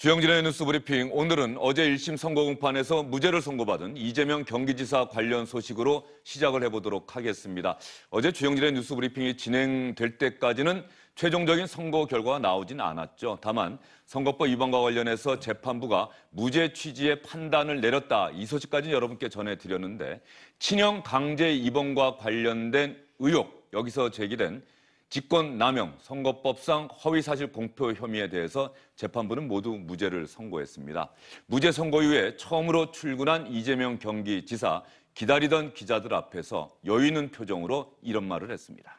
주영진의 뉴스 브리핑. 오늘은 어제 1심 선거 공판에서 무죄를 선고받은 이재명 경기지사 관련 소식으로 시작을 해보도록 하겠습니다. 어제 주영진의 뉴스 브리핑이 진행될 때까지는 최종적인 선거 결과가 나오진 않았죠. 다만 선거법 위반과 관련해서 재판부가 무죄 취지의 판단을 내렸다. 이 소식까지 여러분께 전해드렸는데 친형 강제 입원과 관련된 의혹 여기서 제기된 직권 남용, 선거법상 허위사실 공표 혐의에 대해서 재판부는 모두 무죄를 선고했습니다. 무죄 선고 이후에 처음으로 출근한 이재명 경기지사 기다리던 기자들 앞에서 여유 있는 표정으로 이런 말을 했습니다.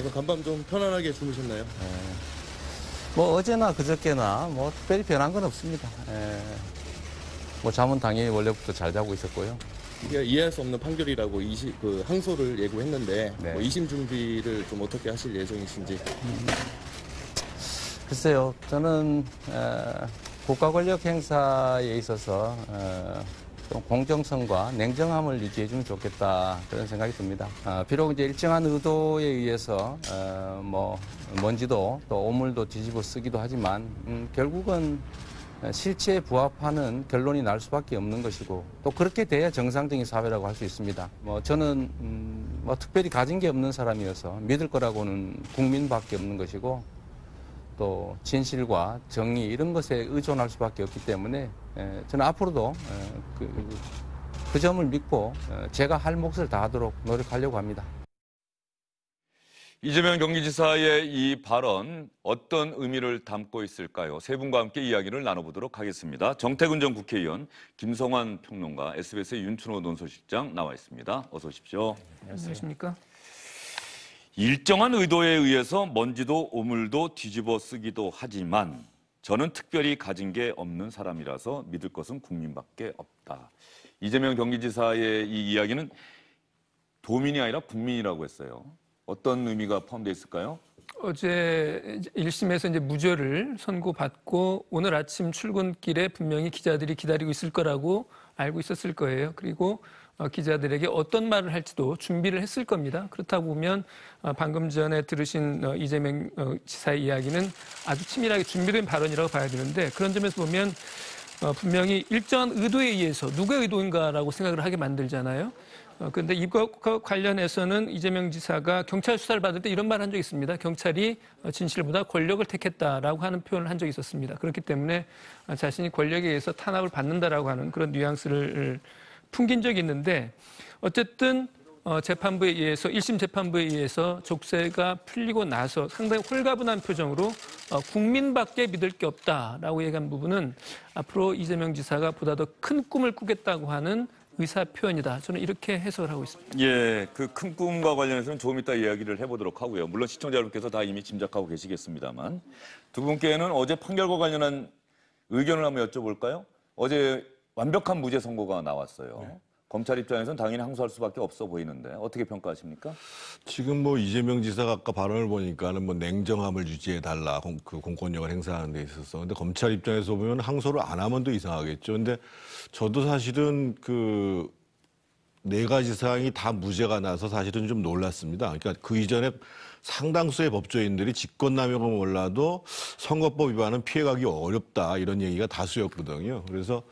오늘 간밤 좀 편안하게 주무셨나요? 뭐 어제나 그저께나 뭐 특별히 변한 건 없습니다. 예. 뭐 잠은 당연히 원래부터 잘 자고 있었고요. 이게 이해할 수 없는 판결이라고 이시, 그 항소를 예고했는데 네. 뭐 2심 준비를 좀 어떻게 하실 예정이신지 글쎄요, 저는 어, 국가 권력 행사에 있어서 어, 좀 공정성과 냉정함을 유지해주면 좋겠다 그런 생각이 듭니다. 어, 비록 이제 일정한 의도에 의해서 어, 뭐 먼지도 또 오물도 뒤집어 쓰기도 하지만 음, 결국은 실체에 부합하는 결론이 날 수밖에 없는 것이고 또 그렇게 돼야 정상적인 사회라고 할 수 있습니다. 뭐 저는 음, 뭐 특별히 가진 게 없는 사람이어서 믿을 거라고는 국민밖에 없는 것이고 또 진실과 정의 이런 것에 의존할 수밖에 없기 때문에 에, 저는 앞으로도 에, 그, 그 점을 믿고 어, 제가 할 몫을 다하도록 노력하려고 합니다. 이재명 경기지사의 이 발언 어떤 의미를 담고 있을까요? 세 분과 함께 이야기를 나눠보도록 하겠습니다. 정태근 전 국회의원, 김성환 평론가, SBS의 윤춘호 논소실장 나와 있습니다. 어서 오십시오. 안녕하십니까? 일정한 의도에 의해서 먼지도 오물도 뒤집어 쓰기도 하지만 저는 특별히 가진 게 없는 사람이라서 믿을 것은 국민밖에 없다. 이재명 경기지사의 이 이야기는 도민이 아니라 국민이라고 했어요. 어떤 의미가 포함되어 있을까요? 어제 1심에서 이제 무죄를 선고받고 오늘 아침 출근길에 분명히 기자들이 기다리고 있을 거라고 알고 있었을 거예요. 그리고 어, 기자들에게 어떤 말을 할지도 준비를 했을 겁니다. 그렇다 보면 어, 방금 전에 들으신 어, 이재명 어, 지사의 이야기는 아주 치밀하게 준비된 발언이라고 봐야 되는데 그런 점에서 보면 어, 분명히 일정한 의도에 의해서 누구의 의도인가라고 생각을 하게 만들잖아요. 어, 그런데 이것과 관련해서는 이재명 지사가 경찰 수사를 받을 때 이런 말 한 적이 있습니다. 경찰이 어, 진실보다 권력을 택했다라고 하는 표현을 한 적이 있었습니다. 그렇기 때문에 어, 자신이 권력에 의해서 탄압을 받는다라고 하는 그런 뉘앙스를 풍긴 적이 있는데 어쨌든 어, 재판부에 의해서 1심 재판부에 의해서 족쇄가 풀리고 나서 상당히 홀가분한 표정으로 어, 국민밖에 믿을 게 없다라고 얘기한 부분은 앞으로 이재명 지사가 보다 더 큰 꿈을 꾸겠다고 하는 의사 표현이다. 저는 이렇게 해석을 하고 있습니다. 예, 그 큰 꿈과 관련해서는 조금 이따 이야기를 해보도록 하고요. 물론 시청자 여러분께서 다 이미 짐작하고 계시겠습니다만 두 분께는 어제 판결과 관련한 의견을 한번 여쭤볼까요? 어제 완벽한 무죄 선고가 나왔어요. 검찰 입장에서는 당연히 항소할 수밖에 없어 보이는데 어떻게 평가하십니까? 지금 뭐 이재명 지사가 아까 발언을 보니까는 뭐 냉정함을 유지해 달라 그 공권력을 행사하는 데 있어서 근데 검찰 입장에서 보면 항소를 안 하면 더 이상하겠죠. 근데 저도 사실은 그 네 가지 사항이 다 무죄가 나서 사실은 좀 놀랐습니다. 그러니까 그 이전에 상당수의 법조인들이 직권남용은 몰라도 선거법 위반은 피해가기 어렵다 이런 얘기가 다수였거든요. 그래서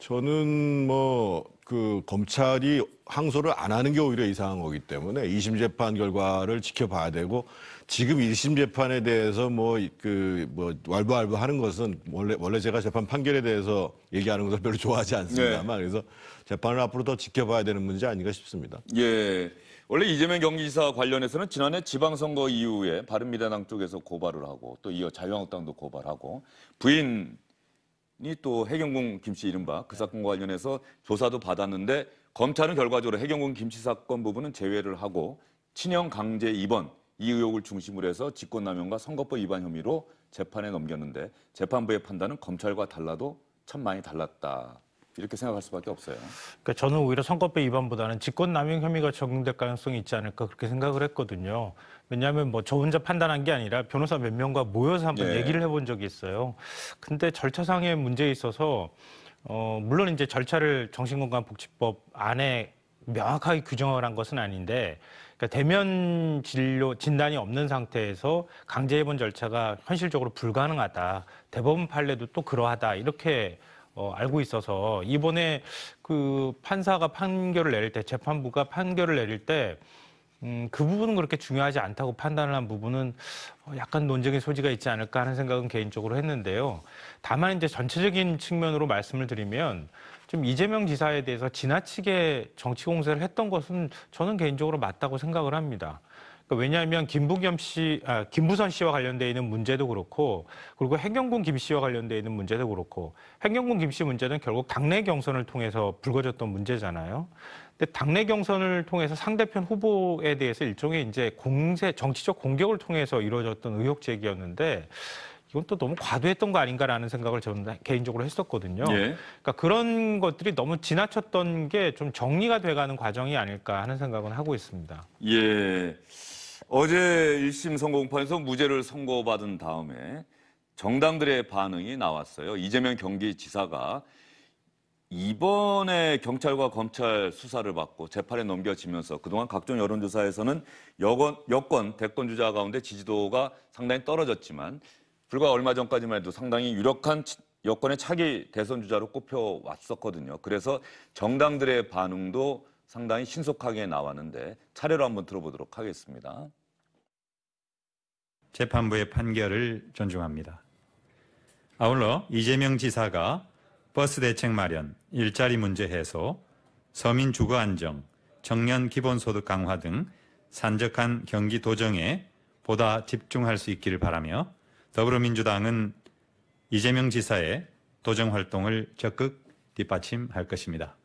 저는 뭐 그 검찰이 항소를 안 하는 게 오히려 이상한 거기 때문에 2심 재판 결과를 지켜봐야 되고 지금 1심 재판에 대해서 뭐 그뭐 왈부왈부 하는 것은 원래 원래 제가 재판 판결에 대해서 얘기하는 것을 별로 좋아하지 않습니다만 그래서 재판을 앞으로 더 지켜봐야 되는 문제 아닌가 싶습니다. 예. 원래 이재명 경기지사 관련해서는 지난해 지방선거 이후에 바른미래당 쪽에서 고발을 하고 또 이어 자유한국당도 고발하고 부인 이 또 해경궁 김씨 이른바 그 사건과 관련해서 조사도 받았는데 검찰은 결과적으로 해경궁 김씨 사건 부분은 제외를 하고 친형 강제 입원 이 의혹을 중심으로 해서 직권남용과 선거법 위반 혐의로 재판에 넘겼는데 재판부의 판단은 검찰과 달라도 참 많이 달랐다 이렇게 생각할 수밖에 없어요. 그러니까 저는 오히려 선거법 위반보다는 직권남용 혐의가 적용될 가능성이 있지 않을까 그렇게 생각을 했거든요. 왜냐하면 뭐 저 혼자 판단한 게 아니라 변호사 몇 명과 모여서 한번 예. 얘기를 해본 적이 있어요. 근데 절차상의 문제에 있어서 어 물론 이제 절차를 정신건강복지법 안에 명확하게 규정을 한 것은 아닌데 그러니까 대면 진료 진단이 없는 상태에서 강제 입원 절차가 현실적으로 불가능하다. 대법원 판례도 또 그러하다. 이렇게 어, 알고 있어서 이번에 그 판사가 판결을 내릴 때 재판부가 판결을 내릴 때 음, 그 부분은 그렇게 중요하지 않다고 판단을 한 부분은 어, 약간 논쟁의 소지가 있지 않을까 하는 생각은 개인적으로 했는데요. 다만 이제 전체적인 측면으로 말씀을 드리면 좀 이재명 지사에 대해서 지나치게 정치 공세를 했던 것은 저는 개인적으로 맞다고 생각을 합니다. 그러니까 왜냐하면 김부겸 씨, 아, 김부선 씨와 관련돼 있는 문제도 그렇고, 그리고 행정군 김 씨와 관련돼 있는 문제도 그렇고, 행정군 김 씨 문제는 결국 당내 경선을 통해서 불거졌던 문제잖아요. 근데 당내 경선을 통해서 상대편 후보에 대해서 일종의 이제 공세, 정치적 공격을 통해서 이루어졌던 의혹 제기였는데, 이건 또 너무 과도했던 거 아닌가라는 생각을 저는 개인적으로 했었거든요. 예. 그러니까 그런 것들이 너무 지나쳤던 게 좀 정리가 돼가는 과정이 아닐까 하는 생각은 하고 있습니다. 예. 어제 1심 선고공판에서 무죄를 선고받은 다음에 정당들의 반응이 나왔어요. 이재명 경기지사가 이번에 경찰과 검찰 수사를 받고 재판에 넘겨지면서 그동안 각종 여론조사에서는 여권, 여권 대권 주자 가운데 지지도가 상당히 떨어졌지만 불과 얼마 전까지만 해도 상당히 유력한 치- 여권의 차기 대선 주자로 꼽혀 왔었거든요. 그래서 정당들의 반응도 상당히 신속하게 나왔는데 차례로 한번 들어보도록 하겠습니다. 재판부의 판결을 존중합니다. 아울러 이재명 지사가 버스 대책 마련, 일자리 문제 해소, 서민 주거 안정, 청년 기본소득 강화 등 산적한 경기 도정에 보다 집중할 수 있기를 바라며 더불어민주당은 이재명 지사의 도정 활동을 적극 뒷받침할 것입니다.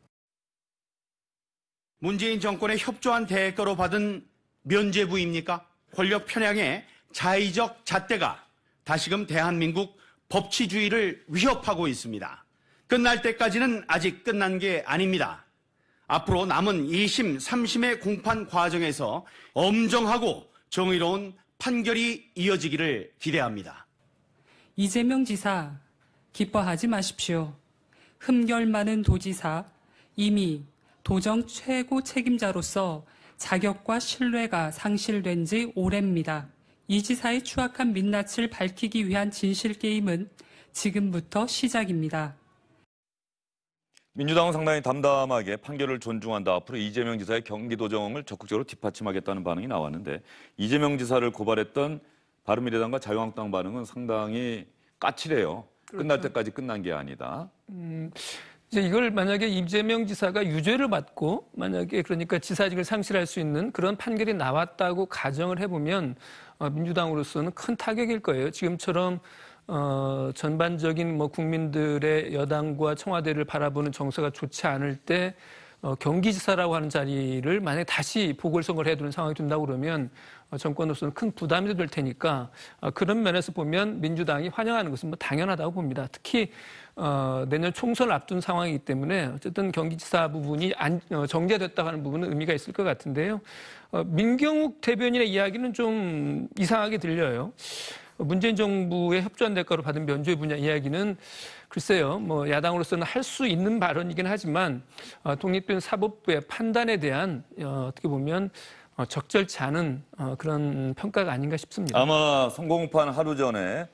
문재인 정권의 협조한 대가로 받은 면죄부입니까? 권력 편향의 자의적 잣대가 다시금 대한민국 법치주의를 위협하고 있습니다. 끝날 때까지는 아직 끝난 게 아닙니다. 앞으로 남은 2심, 3심의 공판 과정에서 엄정하고 정의로운 판결이 이어지기를 기대합니다. 이재명 지사, 기뻐하지 마십시오. 흠결 많은 도지사, 이미 도정 최고 책임자로서 자격과 신뢰가 상실된 지 오래입니다. 이 지사의 추악한 민낯을 밝히기 위한 진실 게임은 지금부터 시작입니다. 민주당은 상당히 담담하게 판결을 존중한다. 앞으로 이재명 지사의 경기도정을 적극적으로 뒷받침하겠다는 반응이 나왔는데 이재명 지사를 고발했던 바른미래당과 자유한국당 반응은 상당히 까칠해요. 끝날 때까지 끝난 게 아니다. 이제 이걸 만약에 이재명 지사가 유죄를 받고 만약에 그러니까 지사직을 상실할 수 있는 그런 판결이 나왔다고 가정을 해보면 어, 민주당으로서는 큰 타격일 거예요. 지금처럼 어, 전반적인 뭐 국민들의 여당과 청와대를 바라보는 정서가 좋지 않을 때 어, 경기지사라고 하는 자리를 만약에 다시 보궐선거를 해야 되는 상황이 된다고 그러면 어, 정권으로서는 큰 부담이 될 테니까 어, 그런 면에서 보면 민주당이 환영하는 것은 뭐 당연하다고 봅니다. 특히 어, 내년 총선을 앞둔 상황이기 때문에 어쨌든 경기지사 부분이 안, 어, 정제됐다고 하는 부분은 의미가 있을 것 같은데요. 어, 민경욱 대변인의 이야기는 좀 이상하게 들려요. 문재인 정부의 협조한 대가로 받은 면죄 분야 이야기는 글쎄요, 뭐 야당으로서는 할 수 있는 발언이긴 하지만 어, 독립된 사법부의 판단에 대한 어, 어떻게 보면 어, 적절치 않은 어, 그런 평가가 아닌가 싶습니다. 아마 선거공판 하루 전에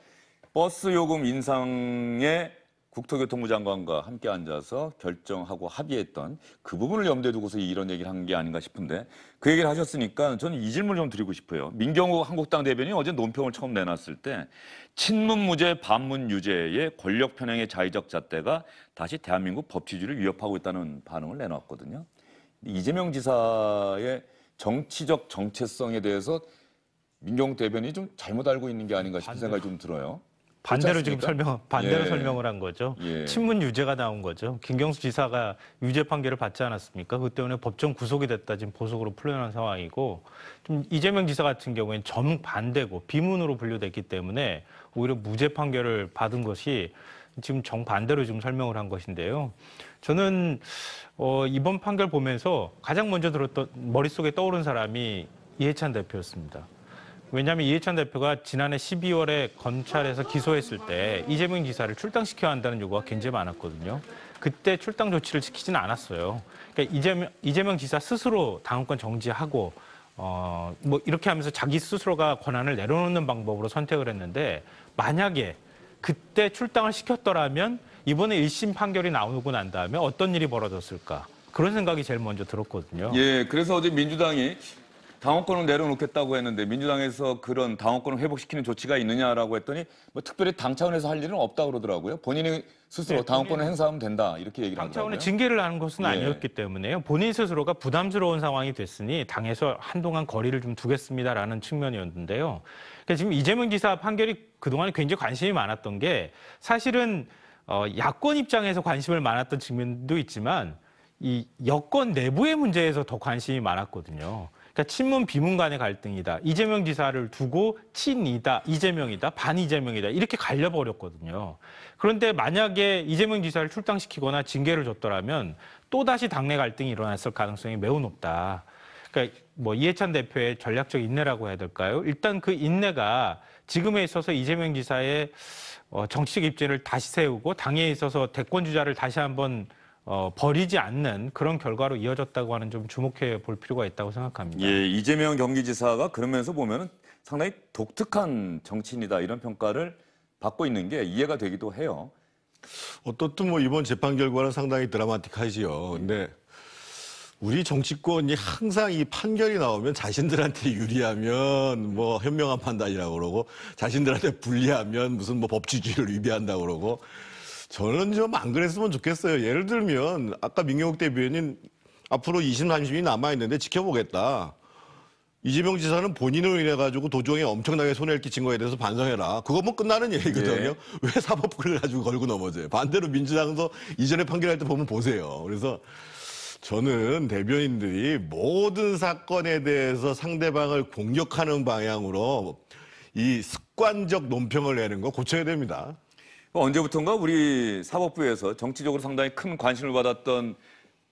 버스 요금 인상에 국토교통부 장관과 함께 앉아서 결정하고 합의했던 그 부분을 염두에 두고서 이런 얘기를 한 게 아닌가 싶은데 그 얘기를 하셨으니까 저는 이 질문을 좀 드리고 싶어요. 민경호 한국당 대변인이 어제 논평을 처음 내놨을 때 친문 무죄 반문 유죄의 권력 편향의 자의적 잣대가 다시 대한민국 법치주의를 위협하고 있다는 반응을 내놨거든요. 이재명 지사의 정치적 정체성에 대해서 민경욱 대변인이 좀 잘못 알고 있는 게 아닌가 싶은 생각이 좀 들어요. 반대로 지금? 설명 반대로 예. 설명을 한 거죠. 예. 친문 유죄가 나온 거죠. 김경수 지사가 유죄 판결을 받지 않았습니까? 그 때문에 법정 구속이 됐다 지금 보석으로 풀려난 상황이고 좀 이재명 지사 같은 경우에는 정 반대고 비문으로 분류됐기 때문에 오히려 무죄 판결을 받은 것이 지금 정 반대로 지금 설명을 한 것인데요. 저는 어, 이번 판결 보면서 가장 먼저 들었던 머릿속에 떠오른 사람이 이해찬 대표였습니다. 왜냐하면 이해찬 대표가 지난해 12월에 검찰에서 기소했을 때 이재명 지사를 출당시켜야 한다는 요구가 굉장히 많았거든요. 그때 출당 조치를 지키지는 않았어요. 그러니까 이재명, 이재명 지사 스스로 당원권 정지하고 어, 뭐 이렇게 하면서 자기 스스로가 권한을 내려놓는 방법으로 선택을 했는데 만약에 그때 출당을 시켰더라면 이번에 1심 판결이 나오고 난 다음에 어떤 일이 벌어졌을까 그런 생각이 제일 먼저 들었거든요. 예, 그래서 어제 민주당이 당원권을 내려놓겠다고 했는데 민주당에서 그런 당원권을 회복시키는 조치가 있느냐라고 했더니 뭐 특별히 당 차원에서 할 일은 없다 그러더라고요. 본인이 스스로 네, 당원권을 행사하면 된다 이렇게 얘기를 당 하더라고요. 차원의 징계를 하는 것은 예. 아니었기 때문에요. 본인 스스로가 부담스러운 상황이 됐으니 당에서 한동안 거리를 좀 두겠습니다라는 측면이었는데요. 그러니까 지금 이재명 지사 판결이 그동안에 굉장히 관심이 많았던 게 사실은 어, 야권 입장에서 관심을 많았던 측면도 있지만 이 여권 내부의 문제에서 더 관심이 많았거든요. 그러니까 친문 비문 간의 갈등이다. 이재명 지사를 두고 친이다, 이재명이다, 반이재명이다 이렇게 갈려버렸거든요. 그런데 만약에 이재명 지사를 출당시키거나 징계를 줬더라면 또 다시 당내 갈등이 일어났을 가능성이 매우 높다. 그러니까 뭐 이해찬 대표의 전략적 인내라고 해야 될까요? 일단 그 인내가 지금에 있어서 이재명 지사의 어, 정치적 입지를 다시 세우고 당에 있어서 대권 주자를 다시 한번 어, 버리지 않는 그런 결과로 이어졌다고 하는 좀 주목해 볼 필요가 있다고 생각합니다. 예, 이재명 경기지사가 그러면서 보면은 상당히 독특한 정치인이다 이런 평가를 받고 있는 게 이해가 되기도 해요. 어떻든 뭐 이번 재판 결과는 상당히 드라마틱하지요. 근데 우리 정치권이 항상 이 판결이 나오면 자신들한테 유리하면 뭐 현명한 판단이라고 그러고 자신들한테 불리하면 무슨 뭐 법치주의를 위배한다고 그러고 저는 좀 안 그랬으면 좋겠어요. 예를 들면 아까 민경욱 대변인 앞으로 2심, 3심이 남아있는데 지켜보겠다. 이재명 지사는 본인으로 인해 가지고 도정에 엄청나게 손해를 끼친 거에 대해서 반성해라. 그거 뭐 끝나는 얘기거든요. 예. 왜 사법부를 가지고 걸고 넘어져요? 반대로 민주당도 이전에 판결할 때 보면 보세요. 그래서 저는 대변인들이 모든 사건에 대해서 상대방을 공격하는 방향으로 이 습관적 논평을 내는 거 고쳐야 됩니다. 언제부턴가 우리 사법부에서 정치적으로 상당히 큰 관심을 받았던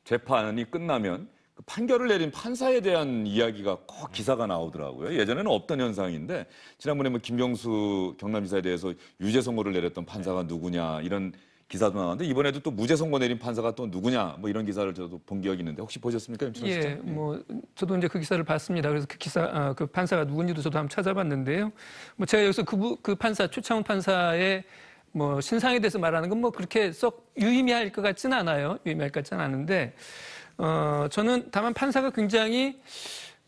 재판이 끝나면 그 판결을 내린 판사에 대한 이야기가 꼭 기사가 나오더라고요. 예전에는 없던 현상인데 지난번에 뭐 김경수 경남지사에 대해서 유죄 선고를 내렸던 판사가 누구냐 이런 기사도 나왔는데 이번에도 또 무죄 선고 내린 판사가 또 누구냐 뭐 이런 기사를 저도 본 기억이 있는데 혹시 보셨습니까? 임춘호 예, 시장? 뭐 저도 이제 그 기사를 봤습니다. 그래서 그 기사 아, 그 판사가 누군지도 저도 한번 찾아봤는데요. 뭐 제가 여기서 그, 부- 그 판사 최창훈 판사의 뭐 신상에 대해서 말하는 건 뭐 그렇게 썩 유의미할 것 같지는 않아요. 유의미할 것 같지는 않은데 어 저는 다만 판사가 굉장히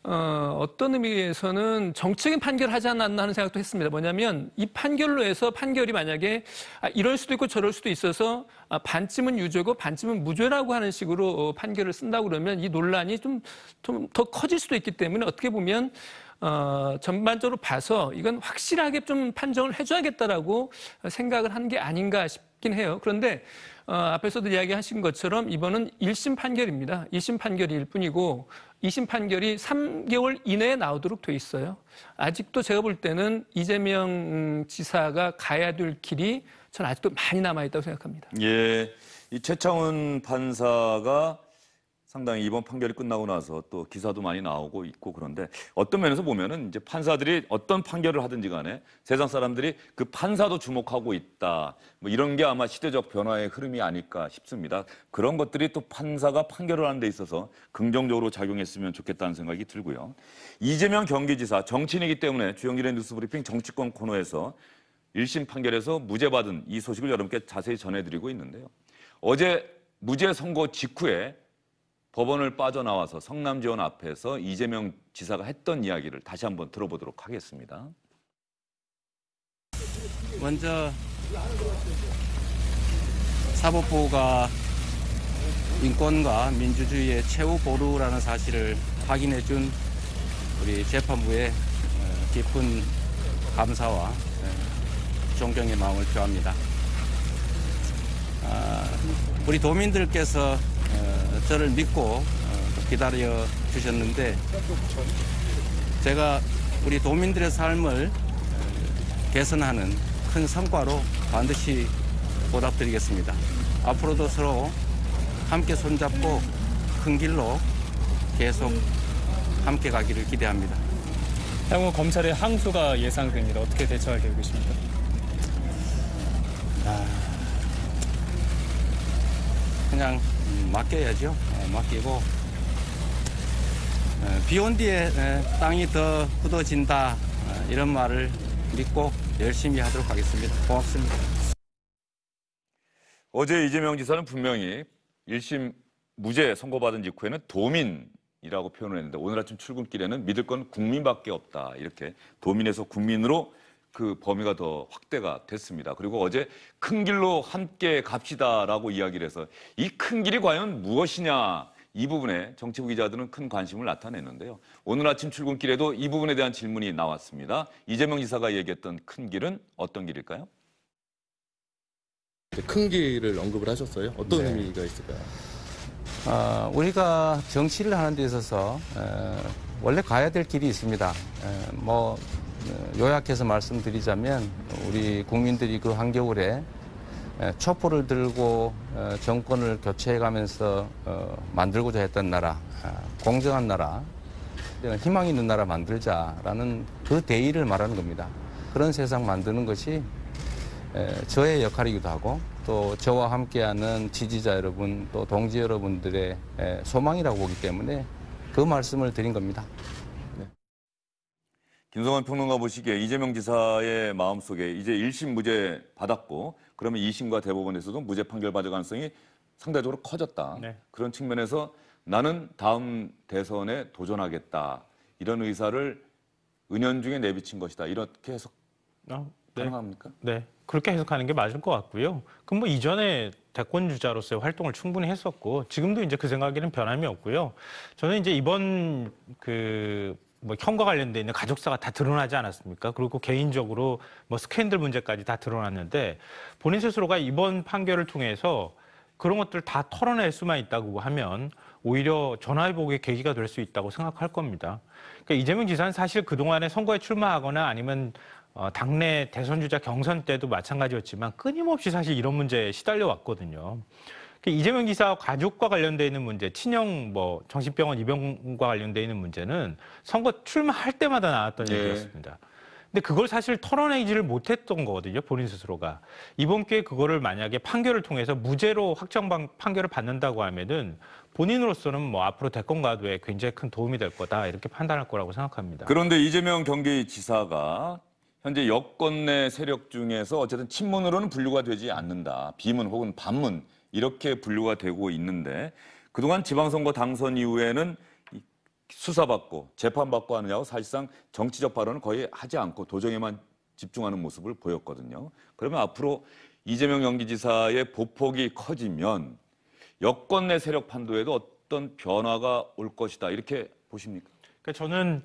어, 어떤 의미에서는 정책인 판결을 하지 않았나 하는 생각도 했습니다. 뭐냐면 이 판결로 해서 판결이 만약에 아, 이럴 수도 있고 저럴 수도 있어서 아, 반쯤은 유죄고 반쯤은 무죄라고 하는 식으로 어, 판결을 쓴다고 그러면 이 논란이 좀 좀 더 커질 수도 있기 때문에 어떻게 보면 어, 전반적으로 봐서 이건 확실하게 좀 판정을 해줘야겠다라고 생각을 한 게 아닌가 싶긴 해요. 그런데 어, 앞에서도 이야기하신 것처럼 이번은 1심 판결입니다. 1심 판결일 뿐이고 2심 판결이 3개월 이내에 나오도록 돼 있어요. 아직도 제가 볼 때는 이재명 음, 지사가 가야 될 길이 전 아직도 많이 남아 있다고 생각합니다. 예, 이 최창훈 판사가 상당히 이번 판결이 끝나고 나서 또 기사도 많이 나오고 있고 그런데 어떤 면에서 보면은 이제 판사들이 어떤 판결을 하든지 간에 세상 사람들이 그 판사도 주목하고 있다. 뭐 이런 게 아마 시대적 변화의 흐름이 아닐까 싶습니다. 그런 것들이 또 판사가 판결을 하는 데 있어서 긍정적으로 작용했으면 좋겠다는 생각이 들고요. 이재명 경기지사 정치인이기 때문에 주영진의 뉴스브리핑 정치권 코너에서 1심 판결에서 무죄 받은 이 소식을 여러분께 자세히 전해드리고 있는데요. 어제 무죄 선고 직후에 법원을 빠져나와서 성남지원 앞에서 이재명 지사가 했던 이야기를 다시 한번 들어보도록 하겠습니다. 먼저 사법부가 인권과 민주주의의 최후 보루라는 사실을 확인해 준 우리 재판부의 어, 깊은 감사와 어, 존경의 마음을 표합니다. 아, 우리 도민들께서 어, 저를 믿고 어, 기다려 주셨는데 제가 우리 도민들의 삶을 개선하는 큰 성과로 반드시 보답드리겠습니다. 앞으로도 서로 함께 손잡고 큰 길로 계속 함께 가기를 기대합니다. 향후 검찰의 항소가 예상됩니다. 어떻게 대처할 계획이십니까? 그냥 음, 맡겨야죠. 어, 맡기고 어, 비온 뒤에 에, 땅이 더 굳어진다 어, 이런 말을 믿고 열심히 하도록 하겠습니다. 고맙습니다. 어제 이재명 지사는 분명히 1심 무죄 선고받은 직후에는 도민이라고 표현을 했는데 오늘 아침 출근길에는 믿을 건 국민밖에 없다. 이렇게 도민에서 국민으로 그 범위가 더 확대가 됐습니다. 그리고 어제 큰 길로 함께 갑시다라고 이야기를 해서 이 큰 길이 과연 무엇이냐 이 부분에 정치부 기자들은 큰 관심을 나타냈는데요. 오늘 아침 출근길에도 이 부분에 대한 질문이 나왔습니다. 이재명 지사가 얘기했던 큰 길은 어떤 길일까요? 큰 길을 언급을 하셨어요. 어떤 네. 의미가 있을까요? 어, 우리가 정치를 하는 데 있어서 어, 원래 가야 될 길이 있습니다. 어, 뭐 어, 요약해서 말씀드리자면 우리 국민들이 그 한겨울에 에, 촛불을 들고 어, 정권을 교체해가면서 어, 만들고자 했던 나라, 아, 공정한 나라, 희망 있는 나라 만들자라는 그 대의를 말하는 겁니다. 그런 세상 만드는 것이 에, 저의 역할이기도 하고 또 저와 함께하는 지지자 여러분 또 동지 여러분들의 에, 소망이라고 보기 때문에 그 말씀을 드린 겁니다. 김성환 평론가 보시기에 이재명 지사의 마음속에 이제 1심 무죄 받았고 그러면 2심과 대법원에서도 무죄 판결 받을 가능성이 상대적으로 커졌다. 네. 그런 측면에서 나는 다음 대선에 도전하겠다. 이런 의사를 은연중에 내비친 것이다. 이렇게 해석 어, 네. 가능합니까? 네, 그렇게 해석하는 게 맞을 것 같고요. 그럼 뭐 이전에 대권 주자로서의 활동을 충분히 했었고 지금도 이제 그 생각에는 변함이 없고요. 저는 이제 이번 그 뭐 형과 관련돼 있는 가족사가 다 드러나지 않았습니까? 그리고 개인적으로 뭐 스캔들 문제까지 다 드러났는데 본인 스스로가 이번 판결을 통해서 그런 것들 다 털어낼 수만 있다고 하면 오히려 전화위복의 계기가 될 수 있다고 생각할 겁니다. 그러니까 이재명 지사는 사실 그동안에 선거에 출마하거나 아니면 어, 당내 대선 주자 경선 때도 마찬가지였지만 끊임없이 사실 이런 문제에 시달려 왔거든요. 그러니까 이재명 지사 가족과 관련돼 있는 문제, 친형 뭐 정신병원 입원과 관련돼 있는 문제는 선거 출마할 때마다 나왔던 예. 얘기였습니다. 근데 그걸 사실 털어내지를 못했던 거거든요, 본인 스스로가. 이번 기회에 그거를 만약에 판결을 통해서 무죄로 확정 방- 판결을 받는다고 하면은 본인으로서는 뭐 앞으로 대권 가도에 굉장히 큰 도움이 될 거다 이렇게 판단할 거라고 생각합니다. 그런데 이재명 경기지사가 현재 여권 내 세력 중에서 어쨌든 친문으로는 분류가 되지 않는다. 비문 혹은 반문 이렇게 분류가 되고 있는데 그동안 지방선거 당선 이후에는 이 수사받고 재판받고 하느냐고 사실상 정치적 발언을 거의 하지 않고 도정에만 집중하는 모습을 보였거든요. 그러면 앞으로 이재명 경기지사의 보폭이 커지면 여권 내 세력 판도에도 어떤 변화가 올 것이다 이렇게 보십니까? 그러니까 저는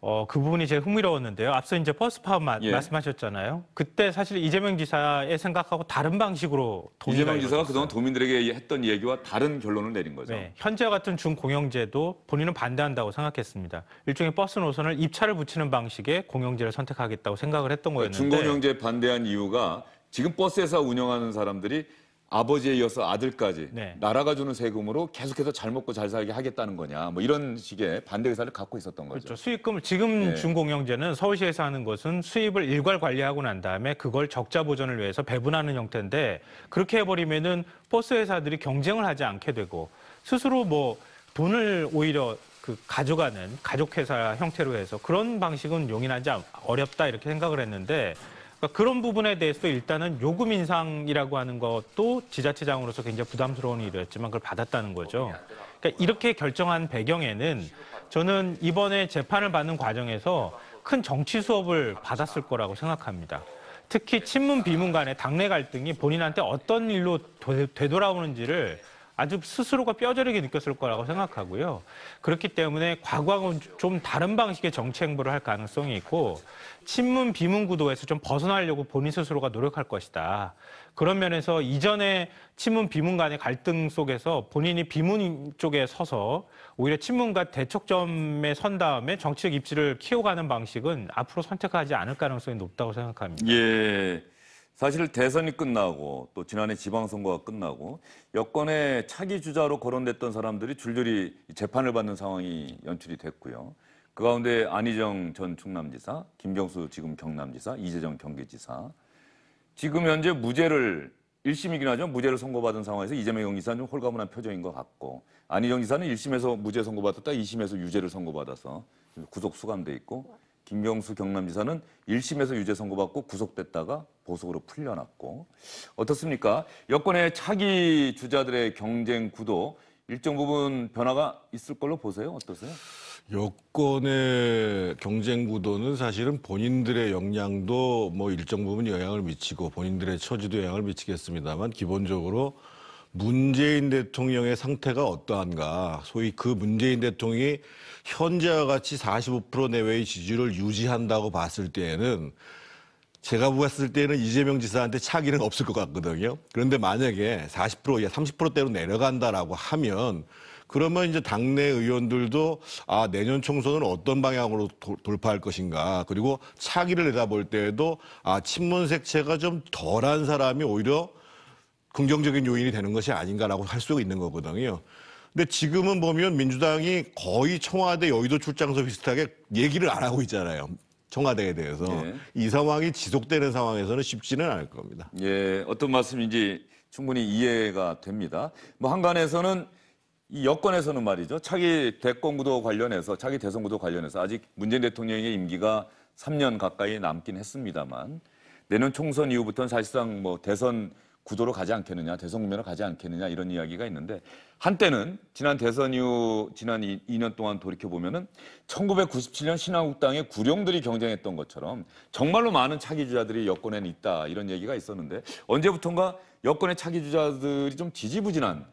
어, 그 부분이 제일 흥미로웠는데요. 앞서 이제 버스 파업 마- 예. 말씀하셨잖아요. 그때 사실 이재명 지사의 생각하고 다른 방식으로 이재명 지사가 이루어졌어요. 그동안 도민들에게 했던 얘기와 다른 결론을 내린 거죠. 네, 현재와 같은 준공영제도 본인은 반대한다고 생각했습니다. 일종의 버스 노선을 입차를 붙이는 방식의 공영제를 선택하겠다고 생각을 했던 거였는데 중공영제 반대한 이유가 지금 버스 회사 운영하는 사람들이 아버지에 이어서 아들까지 네. 나라가 주는 세금으로 계속해서 잘 먹고 잘 살게 하겠다는 거냐 뭐 이런 식의 반대 의사를 갖고 있었던 거죠. 그렇죠. 수익금을 지금 예. 준공영제는 서울시에서 하는 것은 수입을 일괄 관리하고 난 다음에 그걸 적자 보전을 위해서 배분하는 형태인데 그렇게 해버리면은 버스 회사들이 경쟁을 하지 않게 되고 스스로 뭐 돈을 오히려 그 가져가는 가족 회사 형태로 해서 그런 방식은 용인하지 않- 어렵다 이렇게 생각을 했는데 그러니까 그런 부분에 대해서 일단은 요금 인상이라고 하는 것도 지자체장으로서 굉장히 부담스러운 일이었지만 그걸 받았다는 거죠. 그러니까 이렇게 결정한 배경에는 저는 이번에 재판을 받는 과정에서 큰 정치 수업을 받았을 거라고 생각합니다. 특히 친문 비문 간의 당내 갈등이 본인한테 어떤 일로 되- 되돌아오는지를 아주 스스로가 뼈저리게 느꼈을 거라고 생각하고요. 그렇기 때문에 과거하고는 좀 다른 방식의 정치 행보를 할 가능성이 있고 친문 비문 구도에서 좀 벗어나려고 본인 스스로가 노력할 것이다. 그런 면에서 이전에 친문 비문 간의 갈등 속에서 본인이 비문 쪽에 서서 오히려 친문과 대척점에 선 다음에 정치적 입지를 키워가는 방식은 앞으로 선택하지 않을 가능성이 높다고 생각합니다. 예. 사실 대선이 끝나고 또 지난해 지방선거가 끝나고 여권의 차기 주자로 거론됐던 사람들이 줄줄이 재판을 받는 상황이 연출이 됐고요. 그 가운데 안희정 전 충남지사, 김경수 지금 경남지사, 이재정 경기지사 지금 현재 무죄를 1심이긴 하지만 무죄를 선고받은 상황에서 이재명 경기사는 좀 홀가분한 표정인 것 같고 안희정 지사는 1심에서 무죄 선고받았다 2심에서 유죄를 선고받아서 구속 수감돼 있고 김경수 경남지사는 1심에서 유죄 선고받고 구속됐다가 보석으로 풀려났고 어떻습니까? 여권의 차기 주자들의 경쟁 구도 일정 부분 변화가 있을 걸로 보세요. 어떠세요? 여권의 경쟁 구도는 사실은 본인들의 역량도 뭐 일정 부분 영향을 미치고 본인들의 처지도 영향을 미치겠습니다만 기본적으로 문재인 대통령의 상태가 어떠한가 소위 그 문재인 대통령이 현재와 같이 45% 내외의 지지율을 유지한다고 봤을 때에는 제가 보았을 때는 이재명 지사한테 차기는 없을 것 같거든요. 그런데 만약에 40% 이하 30%대로 내려간다라고 하면 그러면 이제 당내 의원들도 아 내년 총선은 어떤 방향으로 도, 돌파할 것인가 그리고 차기를 내다볼 때에도 아 친문 색채가 좀 덜한 사람이 오히려 긍정적인 요인이 되는 것이 아닌가라고 할 수 있는 거거든요. 근데 지금은 보면 민주당이 거의 청와대 여의도 출장소 비슷하게 얘기를 안 하고 있잖아요. 청와대에 대해서 예. 이 상황이 지속되는 상황에서는 쉽지는 않을 겁니다. 예, 어떤 말씀인지 충분히 이해가 됩니다. 뭐 한간에서는 이 여권에서는 말이죠. 차기 대권 구도 관련해서 차기 대선 구도 관련해서 아직 문재인 대통령의 임기가 3년 가까이 남긴 했습니다만 내년 총선 이후부터는 사실상 뭐 대선 구도로 가지 않겠느냐, 대선 국면으로 가지 않겠느냐 이런 이야기가 있는데 한때는 지난 대선 이후 지난 2, 년 동안 돌이켜 보면은 1997년 신한국당의 구룡들이 경쟁했던 것처럼 정말로 많은 차기 주자들이 여권에는 있다 이런 얘기가 있었는데 언제부턴가 여권의 차기 주자들이 좀 지지부진한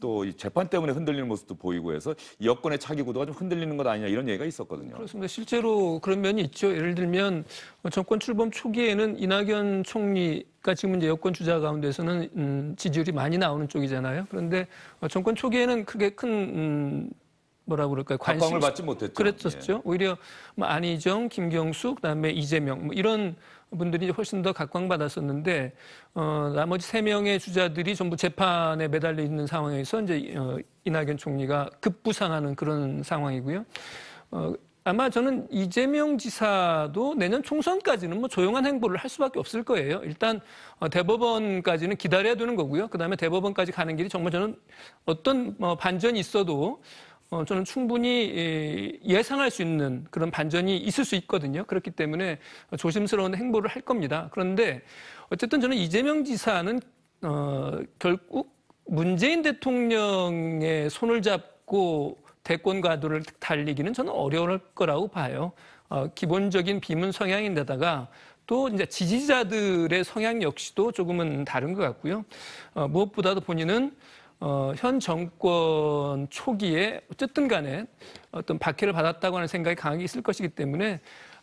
또 이 재판 때문에 흔들리는 모습도 보이고 해서 이 여권의 차기 구도가 좀 흔들리는 것 아니냐 이런 얘기가 있었거든요. 그렇습니다. 실제로 그런 면이 있죠. 예를 들면 정권 출범 초기에는 이낙연 총리가 지금 이제 여권 주자 가운데서는 음, 지지율이 많이 나오는 쪽이잖아요. 그런데 정권 초기에는 크게 큰 음, 뭐라 그럴까요? 관심을 받지 못했죠. 그랬었죠. 예. 오히려 뭐 안희정, 김경수, 그다음에 이재명 뭐 이런 분들이 훨씬 더 각광받았었는데 어, 나머지 세 명의 주자들이 전부 재판에 매달려 있는 상황에서 이제 어, 이낙연 총리가 급부상하는 그런 상황이고요. 어, 아마 저는 이재명 지사도 내년 총선까지는 뭐 조용한 행보를 할 수밖에 없을 거예요. 일단 어, 대법원까지는 기다려야 되는 거고요. 그다음에 대법원까지 가는 길이 정말 저는 어떤 뭐 반전이 있어도 어, 저는 충분히 예, 예상할 수 있는 그런 반전이 있을 수 있거든요. 그렇기 때문에 조심스러운 행보를 할 겁니다. 그런데 어쨌든 저는 이재명 지사는 어, 결국 문재인 대통령의 손을 잡고 대권 가도를 달리기는 저는 어려울 거라고 봐요. 어, 기본적인 비문 성향인데다가 또 이제 지지자들의 성향 역시도 조금은 다른 것 같고요. 어, 무엇보다도 본인은 어, 현 정권 초기에 어쨌든 간에 어떤 박해를 받았다고 하는 생각이 강하게 있을 것이기 때문에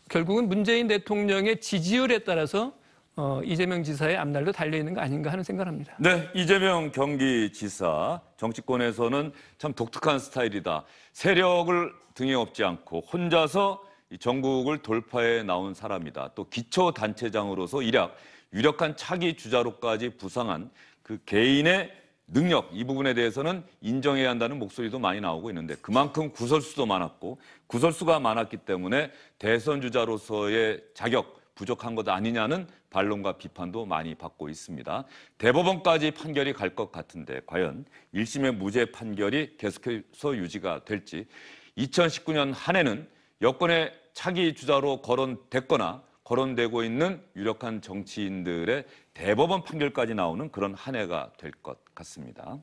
결국은 문재인 대통령의 지지율에 따라서 어, 이재명 지사의 앞날도 달려 있는 거 아닌가 하는 생각을 합니다. 네, 이재명 경기지사 정치권에서는 참 독특한 스타일이다. 세력을 등에 업지 않고 혼자서 이 전국을 돌파해 나온 사람이다. 또 기초단체장으로서 일약 유력한 차기 주자로까지 부상한 그 개인의 능력 이 부분에 대해서는 인정해야 한다는 목소리도 많이 나오고 있는데 그만큼 구설수도 많았고 구설수가 많았기 때문에 대선 주자로서의 자격 부족한 것 아니냐는 반론과 비판도 많이 받고 있습니다. 대법원까지 판결이 갈 것 같은데 과연 1심의 무죄 판결이 계속해서 유지가 될지 2019년 한 해는 여권의 차기 주자로 거론됐거나 거론되고 있는 유력한 정치인들의 대법원 판결까지 나오는 그런 한 해가 될 것 같습니다.